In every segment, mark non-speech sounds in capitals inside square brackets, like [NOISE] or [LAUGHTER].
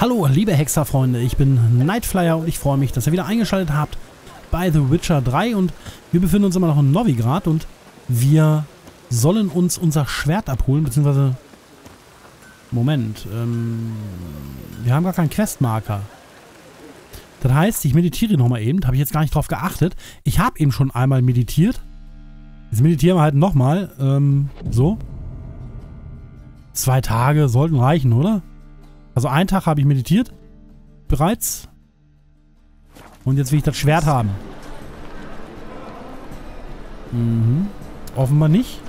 Hallo, liebe Hexerfreunde, ich bin Nightflyer und ich freue mich, dass ihr wieder eingeschaltet habt bei The Witcher 3 und wir befinden uns immer noch in Novigrad und wir sollen uns unser Schwert abholen, beziehungsweise Moment, ähm, wir haben gar keinen Questmarker. Das heißt, ich meditiere nochmal eben, habe ich jetzt gar nicht drauf geachtet. Ich habe eben schon einmal meditiert. Jetzt meditieren wir halt nochmal, ähm, so. Zwei Tage sollten reichen, oder? Also einen Tag habe ich meditiert. Bereits. Und jetzt will ich das Schwert haben. Mhm. Offenbar nicht.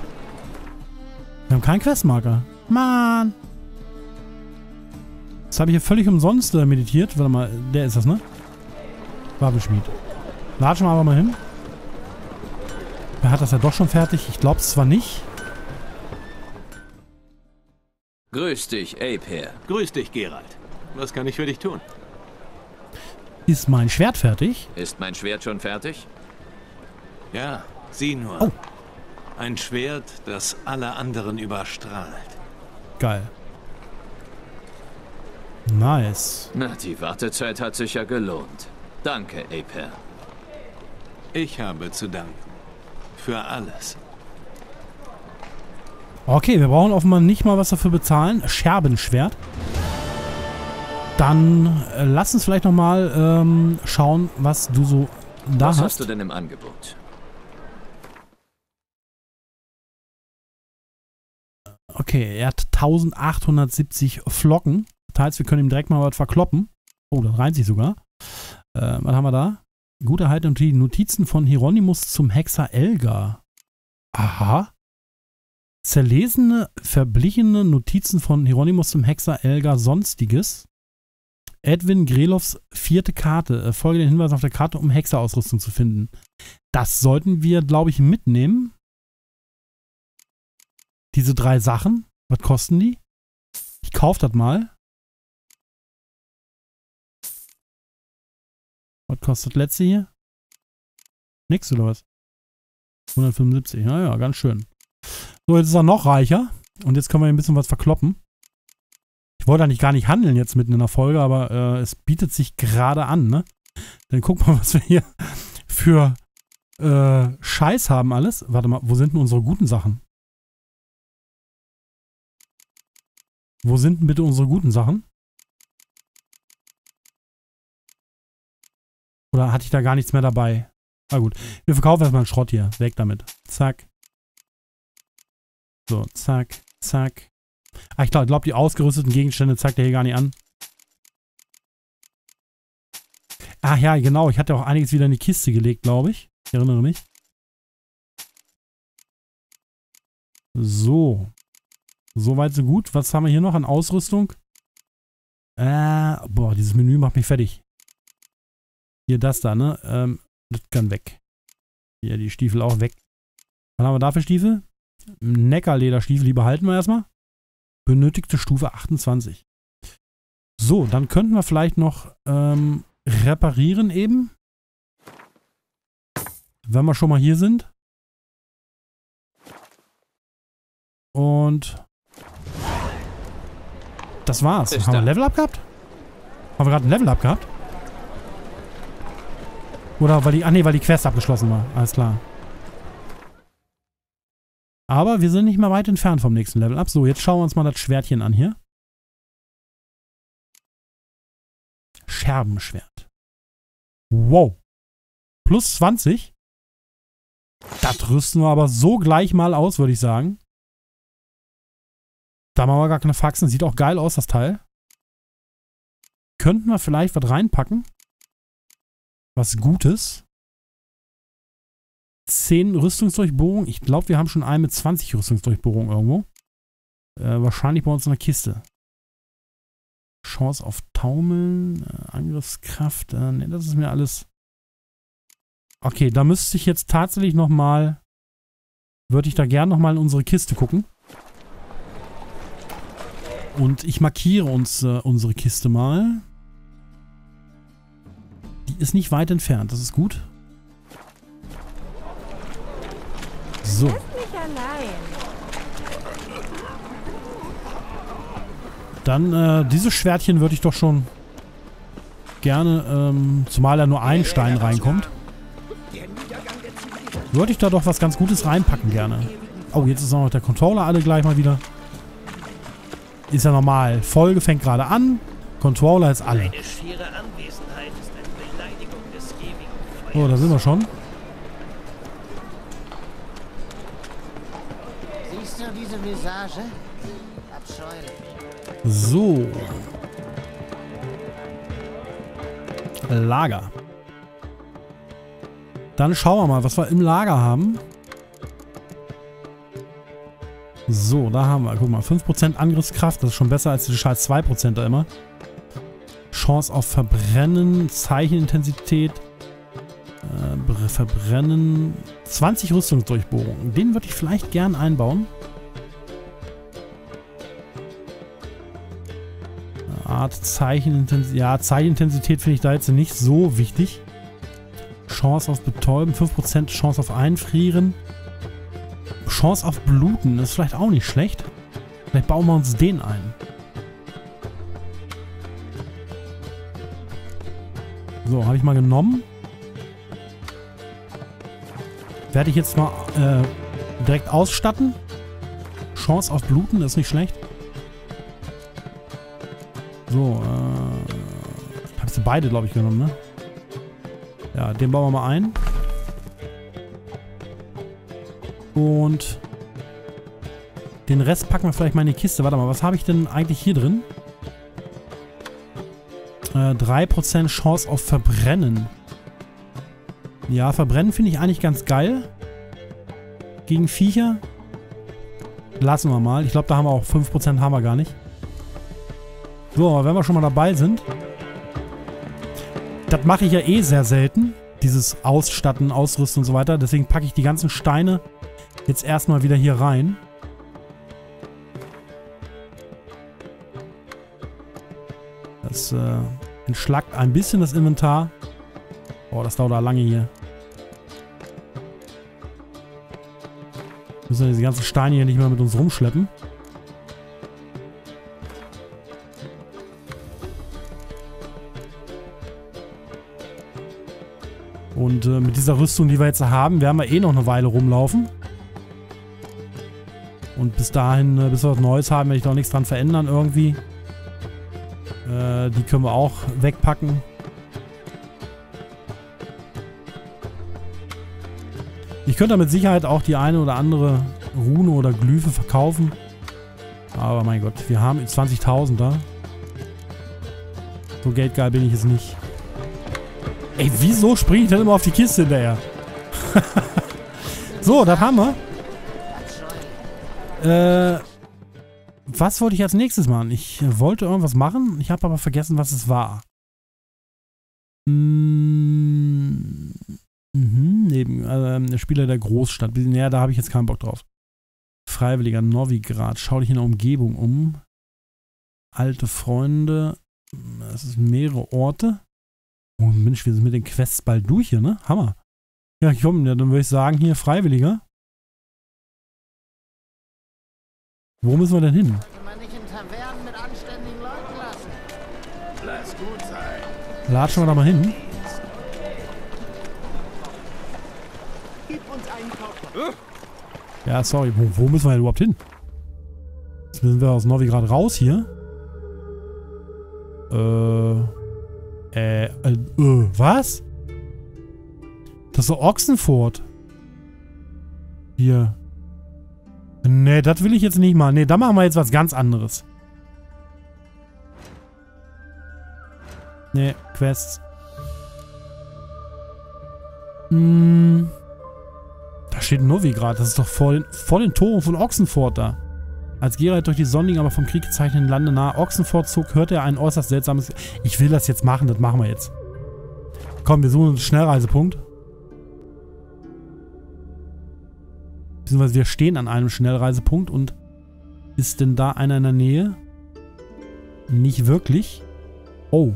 Wir haben keinen Questmarker. Mann. Das habe ich hier völlig umsonst äh, meditiert. Warte mal, der ist das, ne? Waffenschmied. Latschen wir aber mal hin. Wer hat das ja doch schon fertig? Ich glaube es zwar nicht. Grüß dich, Ape Grüß dich, Gerald. Was kann ich für dich tun? Ist mein Schwert fertig? Ist mein Schwert schon fertig? Ja, sieh nur. Oh. Ein Schwert, das alle anderen überstrahlt. Geil. Nice. Na, die Wartezeit hat sich ja gelohnt. Danke, Aper. Ich habe zu danken. Für alles. Okay, wir brauchen offenbar nicht mal was dafür bezahlen. Scherbenschwert. Dann äh, lass uns vielleicht nochmal ähm, schauen, was du so da was hast. hast du denn im Angebot? Okay, er hat 1870 Flocken. Das heißt, wir können ihm direkt mal was verkloppen. Oh, das reimt sich sogar. Äh, was haben wir da? Gut erhalten die Notizen von Hieronymus zum Hexer Elgar. Aha. Zerlesene, verblichene Notizen von Hieronymus zum Hexer Elgar Sonstiges. Edwin Grelows vierte Karte. Äh, folge den Hinweisen auf der Karte, um Hexerausrüstung zu finden. Das sollten wir, glaube ich, mitnehmen. Diese drei Sachen. Was kosten die? Ich kaufe das mal. Was kostet das letzte hier? Nix oder was? 175. Naja, ganz schön. So, jetzt ist er noch reicher. Und jetzt können wir ein bisschen was verkloppen. Ich wollte eigentlich gar nicht handeln jetzt mitten in der Folge, aber äh, es bietet sich gerade an, ne? Dann guck mal, [LAUGHS] was wir hier für äh, Scheiß haben alles. Warte mal, wo sind denn unsere guten Sachen? Wo sind denn bitte unsere guten Sachen? Oder hatte ich da gar nichts mehr dabei? Na gut. Wir verkaufen erstmal einen Schrott hier. Weg damit. Zack. So, zack, zack. Ah, ich glaube, glaub, die ausgerüsteten Gegenstände zeigt er hier gar nicht an. Ach ja, genau. Ich hatte auch einiges wieder in die Kiste gelegt, glaube ich. Ich erinnere mich. So. Soweit so gut. Was haben wir hier noch an Ausrüstung? Äh, boah, dieses Menü macht mich fertig. Hier das da, ne? Ähm, das kann weg. Hier die Stiefel auch weg. Was haben wir da für Stiefel? Neckarlederstiefel, die behalten wir erstmal. Benötigte Stufe 28. So, dann könnten wir vielleicht noch ähm, reparieren eben. Wenn wir schon mal hier sind. Und das war's. Ist Haben wir ein da. Level Up gehabt? Haben wir gerade ein Level Up gehabt? Oder weil die, ach nee, weil die Quest abgeschlossen war. Alles klar. Aber wir sind nicht mehr weit entfernt vom nächsten Level Up. So, jetzt schauen wir uns mal das Schwertchen an hier. Scherbenschwert. Wow. Plus 20. Das rüsten wir aber so gleich mal aus, würde ich sagen. Da machen wir gar keine Faxen. Sieht auch geil aus, das Teil. Könnten wir vielleicht was reinpacken? Was Gutes. 10 Rüstungsdurchbohrungen. Ich glaube, wir haben schon einen mit 20 Rüstungsdurchbohrungen irgendwo. Äh, wahrscheinlich bei uns in der Kiste. Chance auf Taumeln, äh, Angriffskraft. Äh, ne, das ist mir alles. Okay, da müsste ich jetzt tatsächlich nochmal. Würde ich da gern nochmal in unsere Kiste gucken. Und ich markiere uns äh, unsere Kiste mal. Die ist nicht weit entfernt, das ist gut. So. Lass mich allein. Dann, äh, dieses Schwertchen würde ich doch schon gerne, ähm, zumal da nur ein Stein reinkommt. Würde ich da doch was ganz Gutes reinpacken gerne. Oh, jetzt ist auch noch der Controller alle gleich mal wieder. Ist ja normal. Folge fängt gerade an. Controller ist alle. So, da sind wir schon. Siehst du diese Visage? Abscheulich. So. Lager. Dann schauen wir mal, was wir im Lager haben. So, da haben wir, guck mal, 5% Angriffskraft, das ist schon besser als die scheiß 2% da immer. Chance auf Verbrennen, Zeichenintensität, äh, Verbrennen, 20 Rüstungsdurchbohrungen. Den würde ich vielleicht gern einbauen. Art Zeichenintensität. Ja, Zeichenintensität finde ich da jetzt nicht so wichtig. Chance auf Betäuben, 5% Chance auf Einfrieren. Chance auf Bluten ist vielleicht auch nicht schlecht. Vielleicht bauen wir uns den ein. So, habe ich mal genommen. Werde ich jetzt mal äh, direkt ausstatten. Chance auf Bluten ist nicht schlecht. So, äh. Habe ich beide, glaube ich, genommen, ne? Ja, den bauen wir mal ein. Und den Rest packen wir vielleicht mal in die Kiste. Warte mal, was habe ich denn eigentlich hier drin? Äh, 3% Chance auf Verbrennen. Ja, Verbrennen finde ich eigentlich ganz geil. Gegen Viecher. Lassen wir mal. Ich glaube, da haben wir auch 5% haben wir gar nicht. So, wenn wir schon mal dabei sind. Das mache ich ja eh sehr selten. Dieses Ausstatten, Ausrüsten und so weiter. Deswegen packe ich die ganzen Steine jetzt erstmal wieder hier rein. Das äh, entschlackt ein bisschen das Inventar. Boah, das dauert da lange hier. Müssen wir diese ganzen Steine hier nicht mehr mit uns rumschleppen. Dieser Rüstung, die wir jetzt haben, werden wir eh noch eine Weile rumlaufen. Und bis dahin, äh, bis wir was Neues haben, werde ich noch nichts dran verändern irgendwie. Äh, die können wir auch wegpacken. Ich könnte mit Sicherheit auch die eine oder andere Rune oder Glyphe verkaufen. Aber mein Gott, wir haben 20.000 da. So geldgeil bin ich jetzt nicht. Ey, wieso springe ich denn immer auf die Kiste hinterher? [LAUGHS] so, das haben wir. Äh, was wollte ich als nächstes machen? Ich wollte irgendwas machen, ich habe aber vergessen, was es war. Mm, mhm, neben äh, Spieler der Großstadt. Naja, da habe ich jetzt keinen Bock drauf. Freiwilliger Novigrad. Schau dich in der Umgebung um. Alte Freunde. Das sind mehrere Orte. Oh Mensch, wir sind mit den Quests bald durch hier, ne? Hammer. Ja, komm, ja, dann würde ich sagen, hier Freiwilliger. Wo müssen wir denn hin? Kann man nicht in Tavernen mit anständigen Leuten lassen. Lass gut sein. Latschen wir da mal hin. Ja, sorry, wo, wo müssen wir denn überhaupt hin? Jetzt sind wir aus Novigrad raus hier. Äh. Äh, äh, äh, was? Das ist so Ochsenfurt. Hier. Nee, das will ich jetzt nicht mal. Nee, da machen wir jetzt was ganz anderes. Nee, Quests. Hm. Da steht Novigrad. Das ist doch den, vor den Toren von Ochsenfurt da. Als Geralt durch die sonnigen, aber vom Krieg gezeichneten Lande nahe Ochsenfurt zog, hörte er ein äußerst seltsames... Ich will das jetzt machen, das machen wir jetzt. Komm, wir suchen einen Schnellreisepunkt. Beziehungsweise wir stehen an einem Schnellreisepunkt und ist denn da einer in der Nähe? Nicht wirklich. Oh.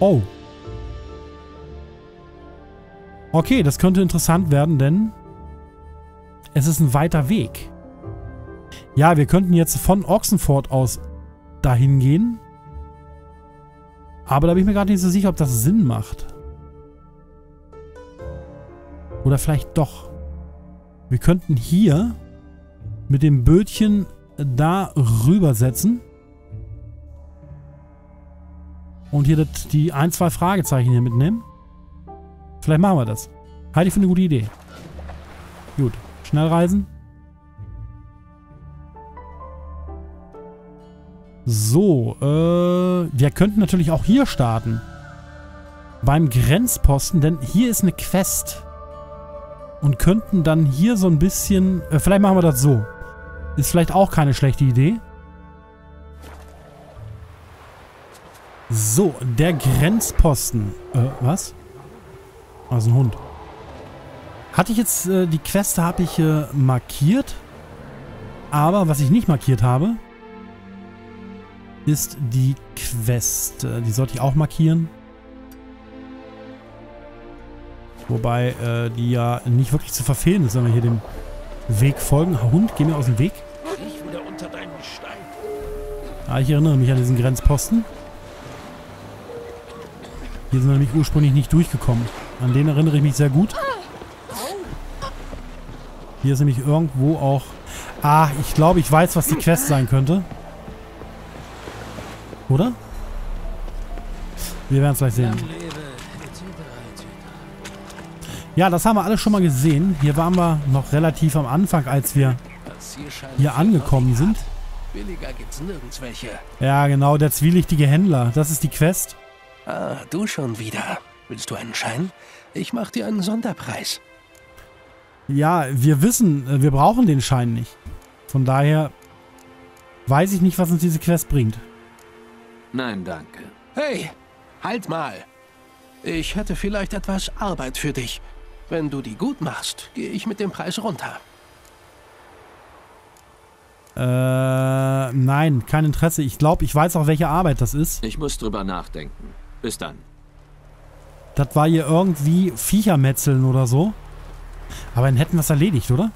Oh. Okay, das könnte interessant werden, denn es ist ein weiter Weg. Ja, wir könnten jetzt von Ochsenfurt aus dahin gehen. Aber da bin ich mir gerade nicht so sicher, ob das Sinn macht. Oder vielleicht doch. Wir könnten hier mit dem Bötchen da rübersetzen. Und hier die ein, zwei Fragezeichen hier mitnehmen. Vielleicht machen wir das. Halte ich für eine gute Idee. Gut. Schnell reisen. So, äh, wir könnten natürlich auch hier starten. Beim Grenzposten, denn hier ist eine Quest. Und könnten dann hier so ein bisschen... Äh, vielleicht machen wir das so. Ist vielleicht auch keine schlechte Idee. So, der Grenzposten. Äh, was? Also ein Hund. Hatte ich jetzt, äh, die Queste habe ich äh, markiert. Aber was ich nicht markiert habe, ist die Quest. Äh, die sollte ich auch markieren. Wobei äh, die ja nicht wirklich zu verfehlen ist, wenn wir hier dem Weg folgen. Hund, geh mir aus dem Weg. Ich wieder unter deinen Stein. Ah, ich erinnere mich an diesen Grenzposten. Hier sind wir nämlich ursprünglich nicht durchgekommen. An den erinnere ich mich sehr gut. Hier ist nämlich irgendwo auch... Ah, ich glaube, ich weiß, was die Quest sein könnte. Oder? Wir werden es gleich sehen. Ja, das haben wir alles schon mal gesehen. Hier waren wir noch relativ am Anfang, als wir hier angekommen sind. Novigrad. Billiger gibt's nirgends welche. Ja, genau, der zwielichtige Händler. Das ist die Quest. Ah, du schon wieder. Willst du einen Schein? Ich mach dir einen Sonderpreis. Ja, wir wissen, äh, wir brauchen den Schein nicht. Von daher weiß ich nicht, was uns diese Quest bringt. Nein, danke. Hey, halt mal. Ich hätte vielleicht etwas Arbeit für dich. Wenn du die gut machst, gehe ich mit dem Preis runter. Äh, nein, kein Interesse. Ich glaube, ich weiß auch, welche Arbeit das ist. Ich muss drüber nachdenken. Bis dann. Das war hier irgendwie Viechermetzeln oder so. Aber dann hätten wir es erledigt, oder?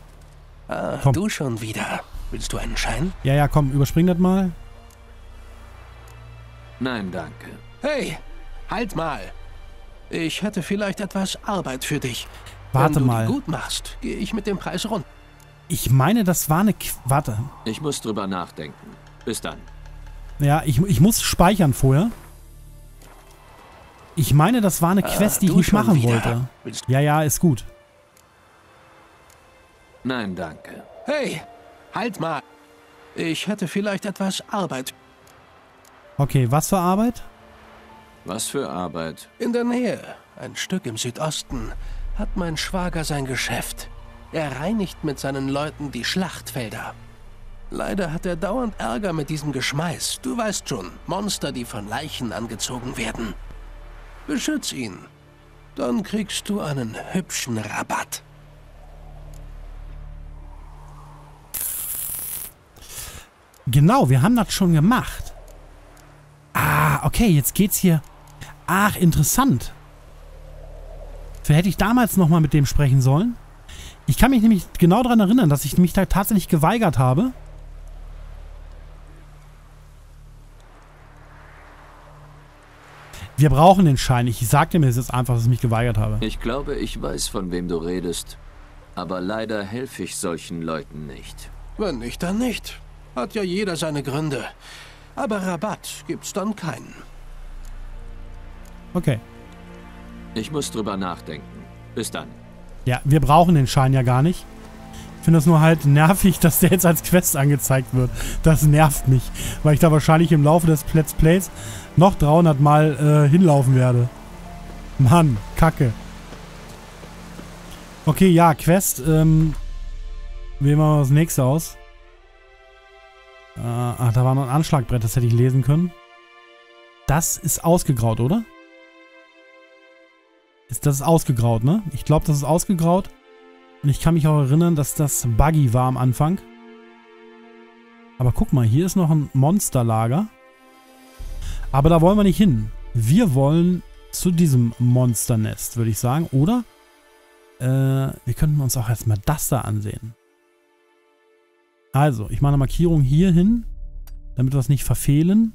Ah, Komm. du schon wieder. Willst du einen Schein? Ja, ja, komm, überspring das mal. Nein, danke. Hey, halt mal. Ich hätte vielleicht etwas Arbeit für dich. Warte Wenn du mal. die gut machst, gehe ich mit dem Preis runter. Ich meine, das war eine... Qu Warte. Ich muss drüber nachdenken. Bis dann. Ja, ich, ich muss speichern vorher. Ich meine, das war eine Quest, die ich nicht machen wieder. wollte. Ja, ja, ist gut. Nein, danke. Hey, halt mal. Ich hätte vielleicht etwas Arbeit Okay, was für Arbeit? Was für Arbeit. in der Nähe. Ein Stück im Südosten hat mein Schwager sein Geschäft. Er reinigt mit seinen Leuten die Schlachtfelder. Leider hat er dauernd Ärger mit diesem Geschmeiß. Du weißt schon, Monster, die von Leichen angezogen werden. Beschütz ihn. Dann kriegst du einen hübschen Rabatt. Genau, wir haben das schon gemacht. Okay, jetzt geht's hier. Ach, interessant. Vielleicht hätte ich damals nochmal mit dem sprechen sollen. Ich kann mich nämlich genau daran erinnern, dass ich mich da tatsächlich geweigert habe. Wir brauchen den Schein. Ich sagte mir jetzt einfach, dass ich mich geweigert habe. Ich glaube, ich weiß, von wem du redest. Aber leider helfe ich solchen Leuten nicht. Wenn nicht, dann nicht. Hat ja jeder seine Gründe. Aber Rabatt gibt's dann keinen. Okay. Ich muss drüber nachdenken. Bis dann. Ja, wir brauchen den Schein ja gar nicht. Ich finde das nur halt nervig, dass der jetzt als Quest angezeigt wird. Das nervt mich, weil ich da wahrscheinlich im Laufe des Let's Plays noch 300 Mal äh, hinlaufen werde. Mann, Kacke. Okay, ja, Quest. Ähm, wählen wir mal das nächste aus. Äh, ach, da war noch ein Anschlagbrett, das hätte ich lesen können. Das ist ausgegraut, oder? Ist das ist ausgegraut, ne? Ich glaube, das ist ausgegraut. Und ich kann mich auch erinnern, dass das buggy war am Anfang. Aber guck mal, hier ist noch ein Monsterlager. Aber da wollen wir nicht hin. Wir wollen zu diesem Monsternest, würde ich sagen. Oder äh, wir könnten uns auch erstmal das da ansehen. Also, ich mache eine Markierung hier hin. damit wir es nicht verfehlen.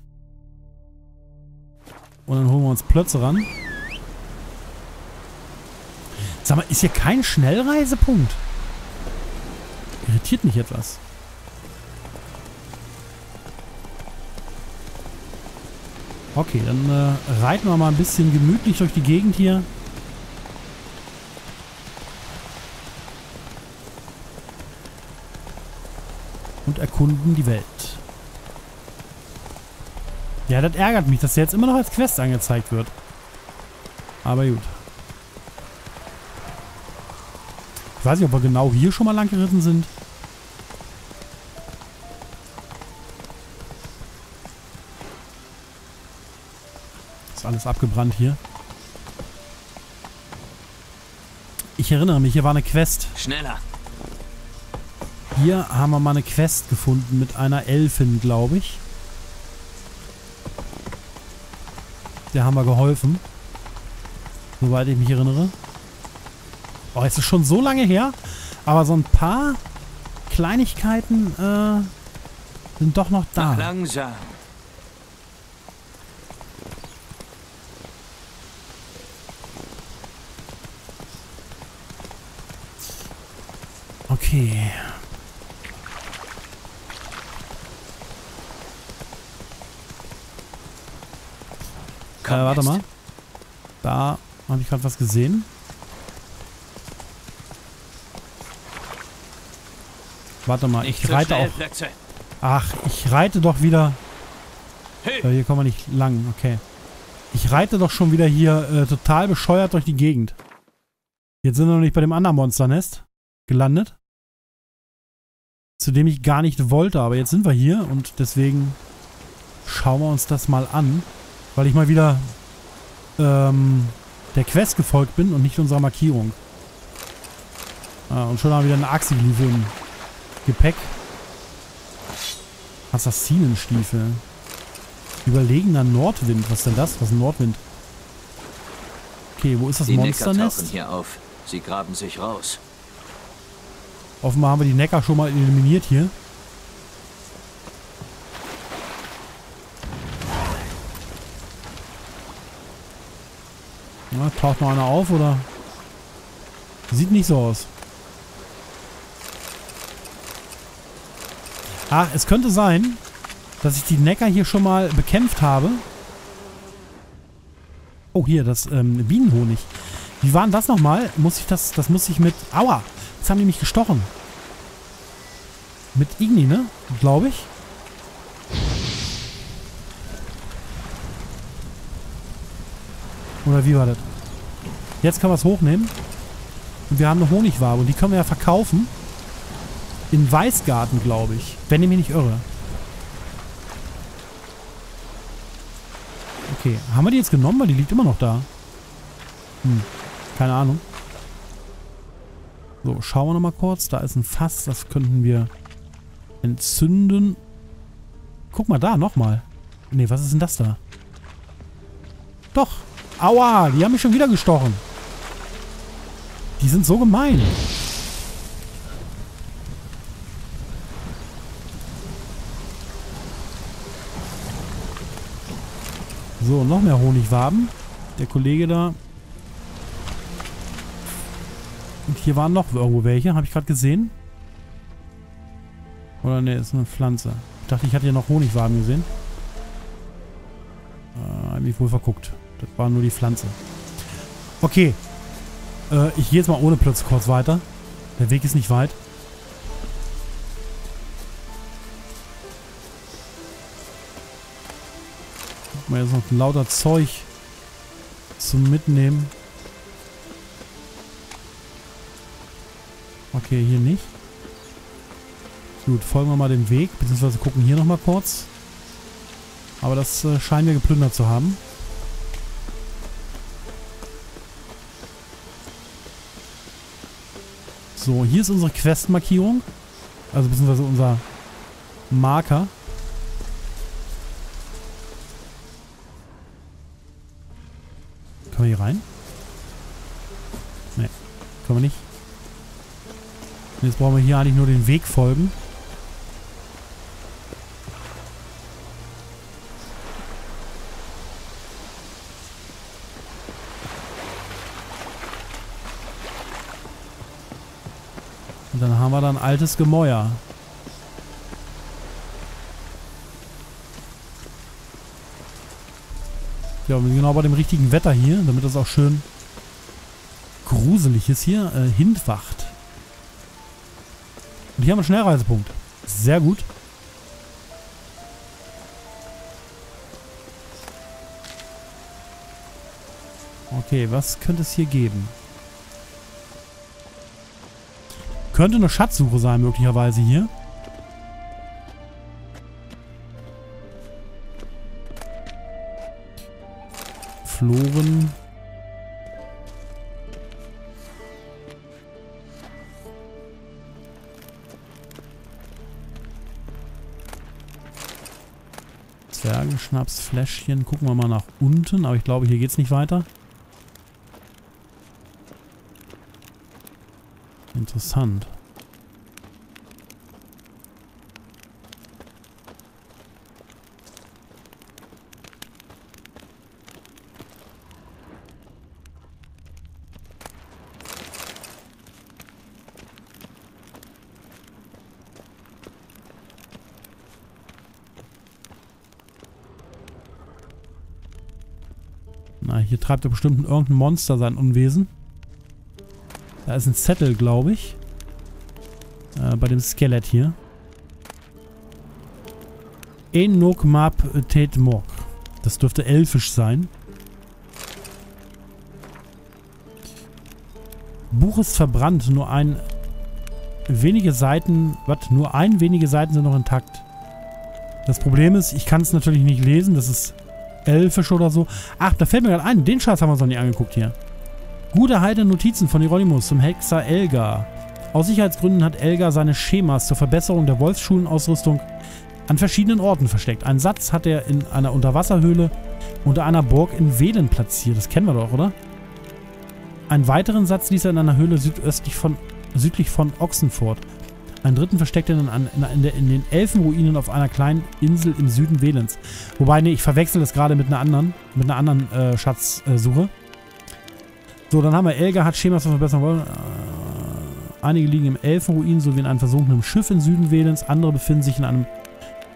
Und dann holen wir uns Plötze ran. Sag mal, ist hier kein Schnellreisepunkt? Irritiert mich etwas. Okay, dann äh, reiten wir mal ein bisschen gemütlich durch die Gegend hier. Und erkunden die Welt. Ja, das ärgert mich, dass der jetzt immer noch als Quest angezeigt wird. Aber gut. Ich weiß nicht, ob wir genau hier schon mal lang geritten sind. Ist alles abgebrannt hier. Ich erinnere mich, hier war eine Quest. Schneller. Hier haben wir mal eine Quest gefunden mit einer Elfin, glaube ich. Der haben wir geholfen. Soweit ich mich erinnere. Oh, es ist schon so lange her. Aber so ein paar Kleinigkeiten äh, sind doch noch da. Langsam. Okay. Äh, warte mal. Da habe ich gerade was gesehen. Warte mal, Nicht ich zu reite auch. Plötze. Ach, ich reite doch wieder. Hey. Äh, hier kommen wir nicht lang, okay. Ich reite doch schon wieder hier äh, total bescheuert durch die Gegend. Jetzt sind wir noch nicht bei dem anderen Monsternest gelandet. Zu dem ich gar nicht wollte, aber jetzt sind wir hier und deswegen schauen wir uns das mal an. Weil ich mal wieder ähm, der Quest gefolgt bin und nicht unserer Markierung. Ah, und schon haben wir wieder eine Axi-Liefe im Gepäck. Assassinenstiefel. Überlegener Nordwind. Was ist denn das? Was ist ein Nordwind? Okay, wo ist das Die Monsternest? hier auf. Sie graben sich raus. Offenbar haben wir die Neckar schon mal eliminiert hier. Ja, taucht noch einer auf oder? Sieht nicht so aus. Ah, es könnte sein, dass ich die Neckar hier schon mal bekämpft habe. Oh, hier, das ähm, Bienenhonig. Wie war denn das nochmal? Muss ich das, das muss ich mit... Aua! Jetzt haben die mich gestochen. Mit Igni, ne? Glaube ich. Oder wie war das? Jetzt können wir es hochnehmen. Und wir haben eine Honigwabe. Und die können wir ja verkaufen. In Weißgarten, glaube ich. Wenn ich mich nicht irre. Okay. Haben wir die jetzt genommen? Weil die liegt immer noch da. Hm. Keine Ahnung. So, schauen wir nochmal kurz. Da ist ein Fass. Das könnten wir entzünden. Guck mal da, nochmal. Nee, was ist denn das da? Doch. Aua, die haben mich schon wieder gestochen. Die sind so gemein. So, noch mehr Honigwaben. Der Kollege da. Und hier waren noch irgendwo welche, habe ich gerade gesehen. Oder ne, ist eine Pflanze. Ich dachte, ich hatte hier noch Honigwaben gesehen. Äh, hab mich wohl verguckt. Das war nur die Pflanze. Okay. Äh, ich gehe jetzt mal ohne Plötz kurz weiter. Der Weg ist nicht weit. Guck mal, jetzt noch lauter Zeug zum Mitnehmen. Okay, hier nicht. Gut, folgen wir mal dem Weg, beziehungsweise gucken hier nochmal kurz. Aber das äh, scheinen wir geplündert zu haben. So, hier ist unsere Quest-Markierung. Also beziehungsweise unser Marker. Können wir hier rein? Ne, können wir nicht. Jetzt brauchen wir hier eigentlich nur den Weg folgen. Dann haben wir da ein altes Gemäuer. Ja, und genau bei dem richtigen Wetter hier, damit das auch schön gruselig ist hier, äh, Hindwacht. Und hier haben wir einen Schnellreisepunkt. Sehr gut. Okay, was könnte es hier geben? Könnte eine Schatzsuche sein, möglicherweise hier. Floren. Zwergenschnapsfläschchen. Gucken wir mal nach unten. Aber ich glaube, hier geht es nicht weiter. Interessant. Na, hier treibt er bestimmt irgendein Monster sein Unwesen. Da ist ein Zettel, glaube ich. Äh, bei dem Skelett hier. Enok Map Tet Mok. Das dürfte elfisch sein. Buch ist verbrannt. Nur ein wenige Seiten, was? Nur ein wenige Seiten sind noch intakt. Das Problem ist, ich kann es natürlich nicht lesen. Das ist elfisch oder so. Ach, da fällt mir gerade ein. Den Scheiß haben wir uns noch nie angeguckt hier. Gut erhaltene Notizen von Hieronymus zum Hexer Elgar. Aus Sicherheitsgründen hat Elgar seine Schemas zur Verbesserung der Wolfsschulenausrüstung an verschiedenen Orten versteckt. Einen Satz hat er in einer Unterwasserhöhle unter einer Burg in Welen platziert. Das kennen wir doch, oder? Einen weiteren Satz ließ er in einer Höhle südöstlich von, südlich von Ochsenfurt. Einen dritten versteckt er in, in, in, den Elfenruinen auf einer kleinen Insel im Süden Welens. Wobei, nee, ich verwechsel das gerade mit einer anderen, mit einer anderen äh, Schatzsuche. So, dann haben wir Elga hat Schemas verbessern wollen. Äh, einige liegen im Elfenruin sowie in einem versunkenen Schiff im Süden Welens. Andere befinden sich in einem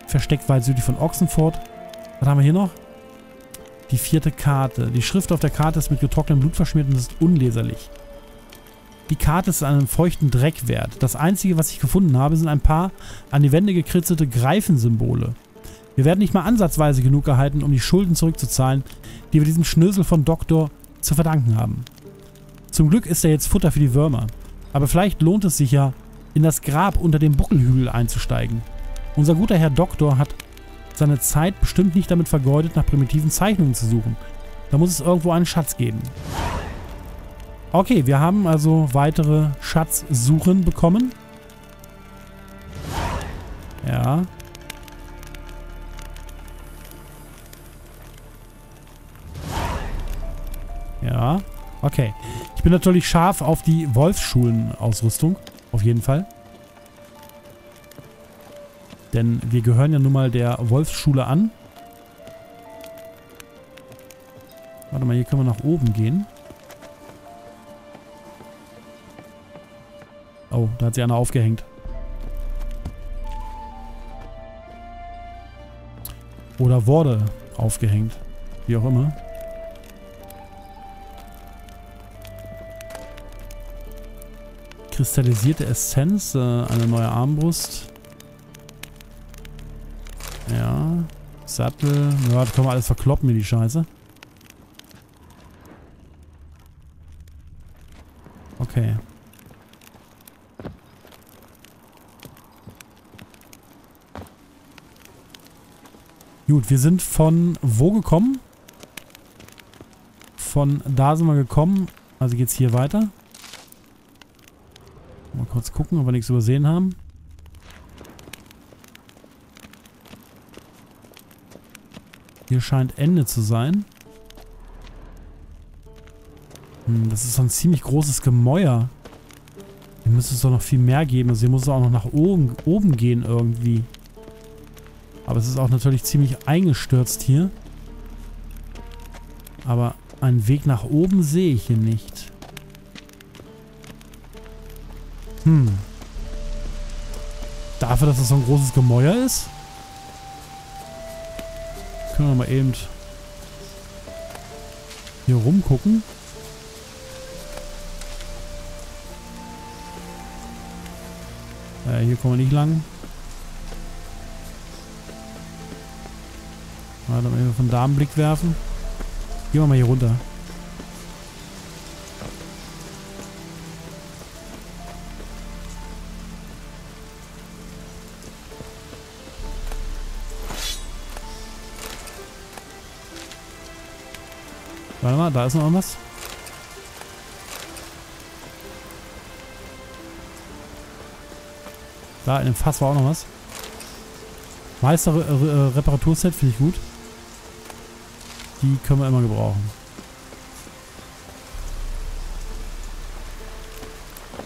Versteck weit südlich von Ochsenfurt. Was haben wir hier noch? Die vierte Karte. Die Schrift auf der Karte ist mit getrocknetem Blut verschmiert und ist unleserlich. Die Karte ist einen feuchten Dreck wert. Das einzige, was ich gefunden habe, sind ein paar an die Wände gekritzelte Greifensymbole. Wir werden nicht mal ansatzweise genug erhalten, um die Schulden zurückzuzahlen, die wir diesem Schnösel von Doktor zu verdanken haben. Zum Glück ist er jetzt Futter für die Würmer. Aber vielleicht lohnt es sich ja, in das Grab unter dem Buckelhügel einzusteigen. Unser guter Herr Doktor hat seine Zeit bestimmt nicht damit vergeudet, nach primitiven Zeichnungen zu suchen. Da muss es irgendwo einen Schatz geben. Okay, wir haben also weitere Schatzsuchen bekommen. Ja. Ja. Okay. Bin natürlich scharf auf die Wolfsschulen-Ausrüstung. Auf jeden Fall. Denn wir gehören ja nun mal der Wolfsschule an. Warte mal, hier können wir nach oben gehen. Oh, da hat sich einer aufgehängt. Oder wurde aufgehängt. Wie auch immer. Kristallisierte Essenz, äh, eine neue Armbrust. Ja. Sattel. Ja, das können wir alles verkloppen, die Scheiße. Okay. Gut, wir sind von wo gekommen? Von da sind wir gekommen. Also geht's hier weiter. Mal kurz gucken, ob wir nichts übersehen haben. Hier scheint Ende zu sein. Hm, das ist so ein ziemlich großes Gemäuer. Hier müsste es doch noch viel mehr geben. Also hier muss es auch noch nach oben, oben gehen irgendwie. Aber es ist auch natürlich ziemlich eingestürzt hier. Aber einen Weg nach oben sehe ich hier nicht. Hm. Dafür, dass es so ein großes Gemäuer ist. Können wir mal eben hier rumgucken. Äh, hier kommen wir nicht lang. Warte mal, von da einen Blick werfen. Gehen wir mal hier runter. Warte mal, da ist noch irgendwas. Da in dem Fass war auch noch was. Meister äh, Reparaturset finde ich gut. Die können wir immer gebrauchen.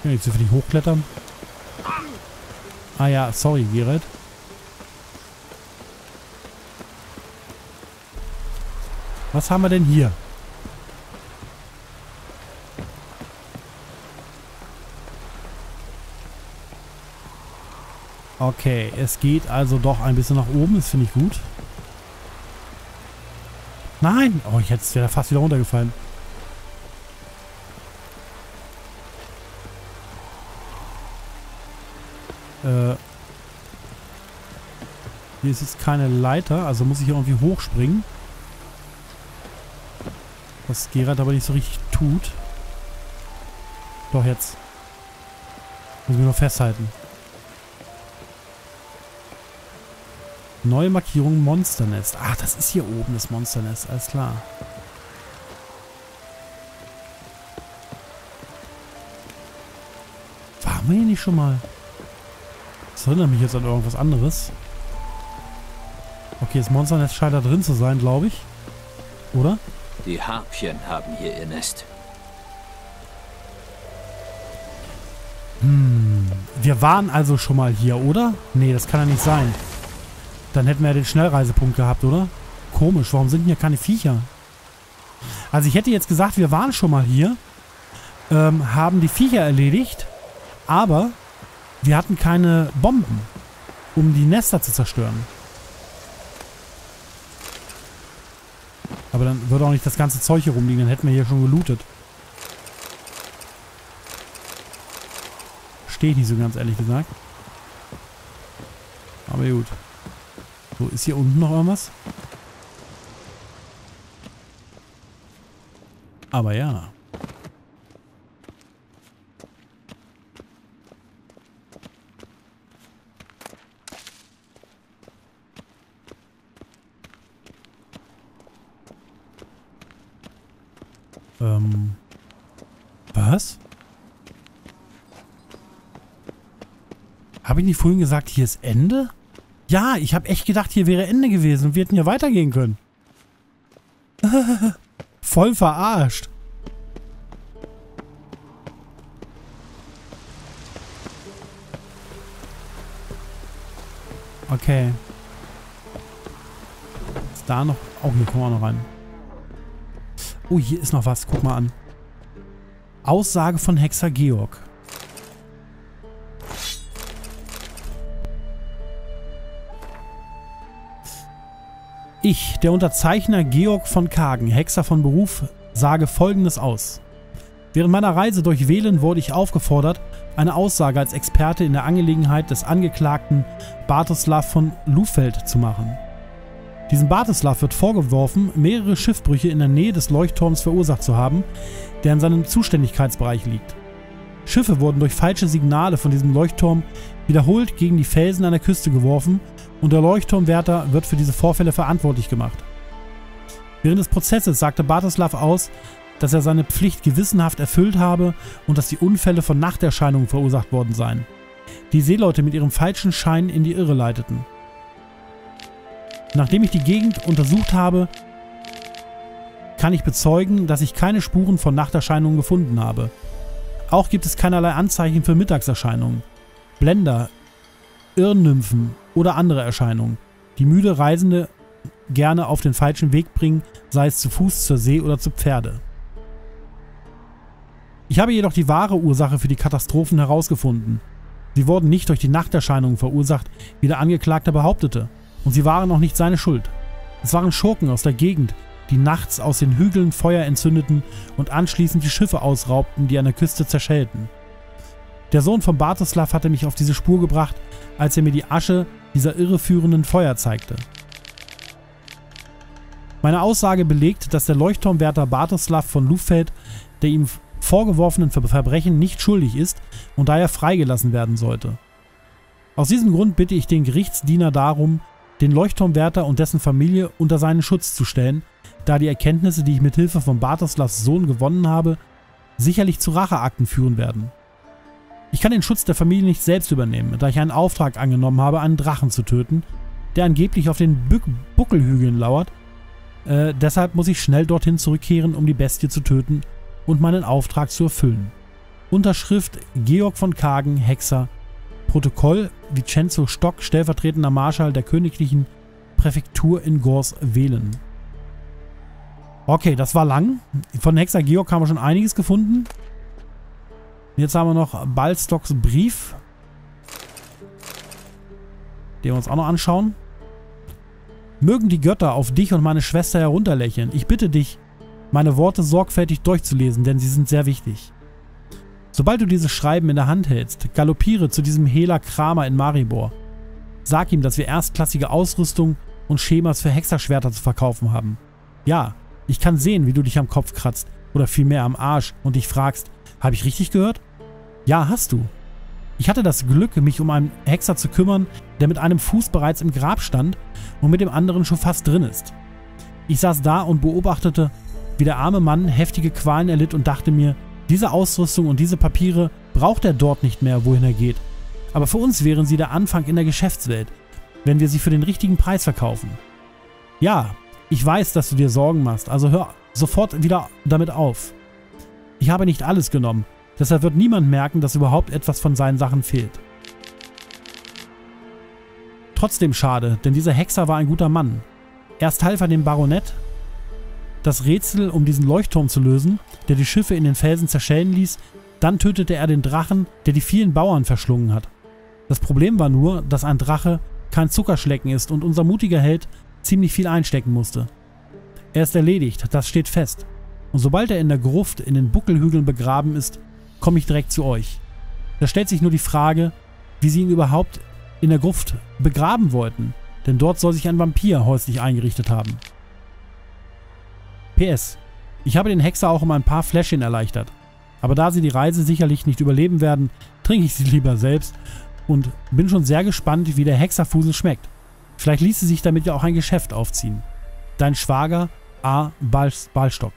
Ja, jetzt dürfen die hochklettern. Ah ja, sorry, Gerrit. Was haben wir denn hier? Okay, es geht also doch ein bisschen nach oben. Das finde ich gut. Nein! Oh, jetzt wäre fast wieder runtergefallen. Äh. Hier ist jetzt keine Leiter, also muss ich hier irgendwie hochspringen. Was Gerard aber nicht so richtig tut. Doch jetzt. Muss ich nur noch festhalten. Neue Markierung Monsternest. Ach, das ist hier oben das Monsternest. Alles klar. Waren wir hier nicht schon mal? Das erinnert mich jetzt an irgendwas anderes. Okay, das Monsternest scheint da drin zu sein, glaube ich. Oder? Die Harpien haben hier ihr Nest. Hm. Wir waren also schon mal hier, oder? Nee, das kann ja nicht sein. Dann hätten wir ja den Schnellreisepunkt gehabt, oder? Komisch, warum sind hier keine Viecher? Also ich hätte jetzt gesagt, wir waren schon mal hier, ähm, haben die Viecher erledigt, aber wir hatten keine Bomben, um die Nester zu zerstören. Aber dann würde auch nicht das ganze Zeug hier rumliegen, dann hätten wir hier schon gelootet. Steht nicht so ganz ehrlich gesagt. Aber gut. So, ist hier unten noch irgendwas? Aber ja. Ähm. Was? Habe ich nicht vorhin gesagt, hier ist Ende? Ja, ich habe echt gedacht, hier wäre Ende gewesen und wir hätten ja weitergehen können. [LAUGHS] Voll verarscht. Okay. Ist da noch... Oh, hier kommen wir noch rein. Oh, hier ist noch was. Guck mal an. Aussage von Hexer Georg. Ich, der Unterzeichner Georg von Kagen, Hexer von Beruf, sage folgendes aus. Während meiner Reise durch Wählen wurde ich aufgefordert, eine Aussage als Experte in der Angelegenheit des Angeklagten Bartoslav von Lufeld zu machen. Diesem Bartoslav wird vorgeworfen, mehrere Schiffbrüche in der Nähe des Leuchtturms verursacht zu haben, der in seinem Zuständigkeitsbereich liegt. Schiffe wurden durch falsche Signale von diesem Leuchtturm wiederholt gegen die Felsen an der Küste geworfen und der Leuchtturmwärter wird für diese Vorfälle verantwortlich gemacht. Während des Prozesses sagte Bartoslav aus, dass er seine Pflicht gewissenhaft erfüllt habe und dass die Unfälle von Nachterscheinungen verursacht worden seien, die Seeleute mit ihrem falschen Schein in die Irre leiteten. Nachdem ich die Gegend untersucht habe, kann ich bezeugen, dass ich keine Spuren von Nachterscheinungen gefunden habe. Auch gibt es keinerlei Anzeichen für Mittagserscheinungen, Blender, Irrnymphen oder andere Erscheinungen, die müde Reisende gerne auf den falschen Weg bringen, sei es zu Fuß, zur See oder zu Pferde. Ich habe jedoch die wahre Ursache für die Katastrophen herausgefunden. Sie wurden nicht durch die Nachterscheinungen verursacht, wie der Angeklagte behauptete. Und sie waren auch nicht seine Schuld. Es waren Schurken aus der Gegend, die nachts aus den Hügeln Feuer entzündeten und anschließend die Schiffe ausraubten, die an der Küste zerschellten. Der Sohn von Bartoslav hatte mich auf diese Spur gebracht, als er mir die Asche dieser irreführenden Feuer zeigte. Meine Aussage belegt, dass der Leuchtturmwärter Bartoslav von Luftfeld der ihm vorgeworfenen Verbrechen nicht schuldig ist und daher freigelassen werden sollte. Aus diesem Grund bitte ich den Gerichtsdiener darum, den Leuchtturmwärter und dessen Familie unter seinen Schutz zu stellen, da die Erkenntnisse, die ich mit Hilfe von Bartoslavs Sohn gewonnen habe, sicherlich zu Racheakten führen werden. Ich kann den Schutz der Familie nicht selbst übernehmen, da ich einen Auftrag angenommen habe, einen Drachen zu töten, der angeblich auf den Bück Buckelhügeln lauert. Äh, deshalb muss ich schnell dorthin zurückkehren, um die Bestie zu töten und meinen Auftrag zu erfüllen. Unterschrift Georg von Kagen, Hexer. Protokoll Vincenzo Stock, stellvertretender Marschall der königlichen Präfektur in Gors wählen. Okay, das war lang. Von Hexer Georg haben wir schon einiges gefunden. Jetzt haben wir noch Ballstocks Brief. Den wir uns auch noch anschauen. Mögen die Götter auf dich und meine Schwester herunterlächeln. Ich bitte dich, meine Worte sorgfältig durchzulesen, denn sie sind sehr wichtig. Sobald du dieses Schreiben in der Hand hältst, galoppiere zu diesem Hehler Kramer in Maribor. Sag ihm, dass wir erstklassige Ausrüstung und Schemas für Hexerschwerter zu verkaufen haben. Ja, ich kann sehen, wie du dich am Kopf kratzt oder vielmehr am Arsch und dich fragst, habe ich richtig gehört? Ja, hast du. Ich hatte das Glück, mich um einen Hexer zu kümmern, der mit einem Fuß bereits im Grab stand und mit dem anderen schon fast drin ist. Ich saß da und beobachtete, wie der arme Mann heftige Qualen erlitt und dachte mir, diese Ausrüstung und diese Papiere braucht er dort nicht mehr, wohin er geht. Aber für uns wären sie der Anfang in der Geschäftswelt, wenn wir sie für den richtigen Preis verkaufen. Ja, ich weiß, dass du dir Sorgen machst, also hör sofort wieder damit auf. Ich habe nicht alles genommen, deshalb wird niemand merken, dass überhaupt etwas von seinen Sachen fehlt. Trotzdem schade, denn dieser Hexer war ein guter Mann. Erst half er dem Baronet, das Rätsel, um diesen Leuchtturm zu lösen, der die Schiffe in den Felsen zerschellen ließ, dann tötete er den Drachen, der die vielen Bauern verschlungen hat. Das Problem war nur, dass ein Drache kein Zuckerschlecken ist und unser mutiger Held ziemlich viel einstecken musste. Er ist erledigt, das steht fest. Und sobald er in der Gruft in den Buckelhügeln begraben ist, komme ich direkt zu euch. Da stellt sich nur die Frage, wie sie ihn überhaupt in der Gruft begraben wollten, denn dort soll sich ein Vampir häuslich eingerichtet haben. PS. Ich habe den Hexer auch um ein paar Fläschchen erleichtert. Aber da sie die Reise sicherlich nicht überleben werden, trinke ich sie [LAUGHS] lieber selbst und bin schon sehr gespannt, wie der Hexerfusel schmeckt. Vielleicht ließe sich damit ja auch ein Geschäft aufziehen. Dein Schwager A. Ballstock.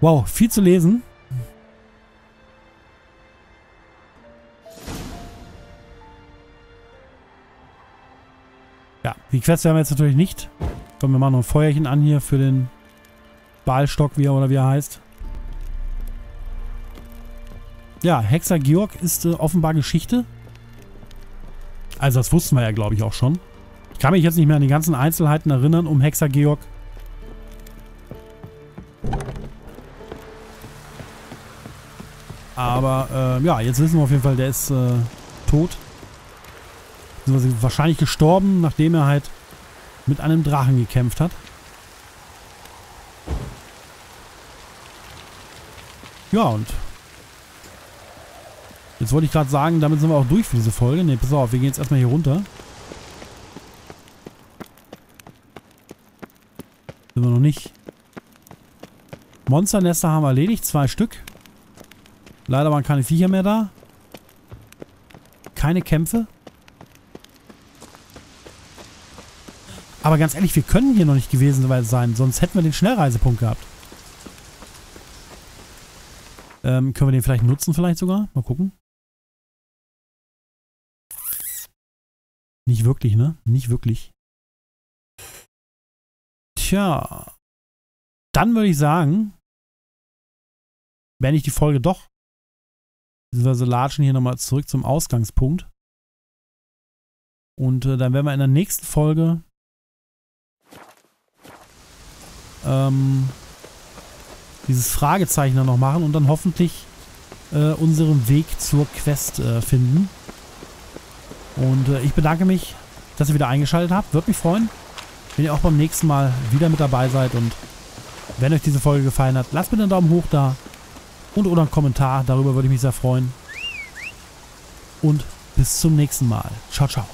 Wow, viel zu lesen. Ja, die Quest werden wir jetzt natürlich nicht. Komm, wir machen noch ein Feuerchen an hier für den Ballstock, wie er oder wie er heißt. Ja, Hexer Georg ist äh, offenbar Geschichte. Also das wussten wir ja, glaube ich, auch schon. Ich kann mich jetzt nicht mehr an die ganzen Einzelheiten erinnern um Hexer Georg. Aber äh, ja, jetzt wissen wir auf jeden Fall, der ist äh, tot. Wahrscheinlich gestorben, nachdem er halt mit einem Drachen gekämpft hat. Ja, und jetzt wollte ich gerade sagen, damit sind wir auch durch für diese Folge. Ne, pass auf, wir gehen jetzt erstmal hier runter. Sind wir noch nicht. Monsternester haben wir erledigt, zwei Stück. Leider waren keine Viecher mehr da. Keine Kämpfe. Aber ganz ehrlich, wir können hier noch nicht gewesen sein, sonst hätten wir den Schnellreisepunkt gehabt. Ähm, können wir den vielleicht nutzen vielleicht sogar? Mal gucken. Nicht wirklich, ne? Nicht wirklich. Tja. Dann würde ich sagen, wenn ich die Folge doch beziehungsweise latschen hier nochmal zurück zum Ausgangspunkt. Und äh, dann werden wir in der nächsten Folge ähm, dieses Fragezeichen dann noch machen und dann hoffentlich äh, unseren Weg zur Quest äh, finden. Und äh, ich bedanke mich, dass ihr wieder eingeschaltet habt. Würde mich freuen, wenn ihr auch beim nächsten Mal wieder mit dabei seid. Und wenn euch diese Folge gefallen hat, lasst mir einen Daumen hoch da und oder einen Kommentar. Darüber würde ich mich sehr freuen. Und bis zum nächsten Mal. Ciao, ciao.